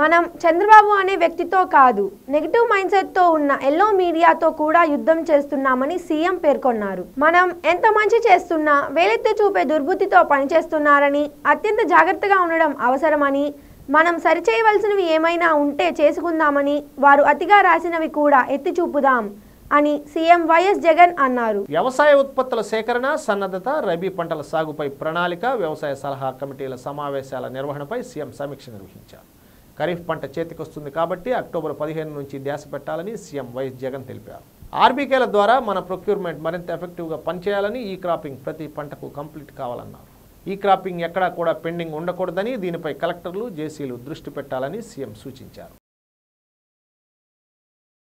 మనం చంద్రబాబు అనే వ్యక్తితో కాదు నెగిటివ్ మైండ్ సెట్తో ఉన్న ఎల్లో మీడియాతో కూడా యుద్ధం చేస్తున్నామని సీఎం పేర్కొన్నారు. మనం ఎంత మంచి చేస్తున్నా వేలెత్తి చూపే దుర్బుద్ధితో పనిచేస్తున్నారని అత్యంత జాగ్రత్తగా ఉండడం అవసరమని మనం సరిచేయవలసినవి ఏమైనా ఉంటే చేసుకుందామని వారు అతిగా రాసినవి కూడా ఎత్తి చూపుదాం అని సీఎం వైఎస్ జగన్ అన్నారు. వ్యవసాయ ఉత్పత్తుల సేకరణ సన్నద్ధత రబీ పంటల సాగుపై ప్రణాళిక వ్యవసాయ సలహా కమిటీల సమావేశాల నిర్వహణపై సీఎం సమీక్ష నిర్వహించారు. ఖరీఫ్ పంట చేతికొస్తుంది కాబట్టి అక్టోబర్ పదిహేను నుంచి ధ్యాస పెట్టాలని సీఎం వైఎస్ జగన్ తెలిపారు. ఆర్బీకేల ద్వారా మన ప్రొక్యూర్మెంట్ మరింత ఎఫెక్టివ్గా పనిచేయాలని ఈ క్రాపింగ్ ప్రతి పంటకు కంప్లీట్ కావాలన్నారు. ఈ క్రాపింగ్ ఎక్కడా కూడా పెండింగ్ ఉండకూడదని దీనిపై కలెక్టర్లు జేసీలు దృష్టి పెట్టాలని సీఎం సూచించారు.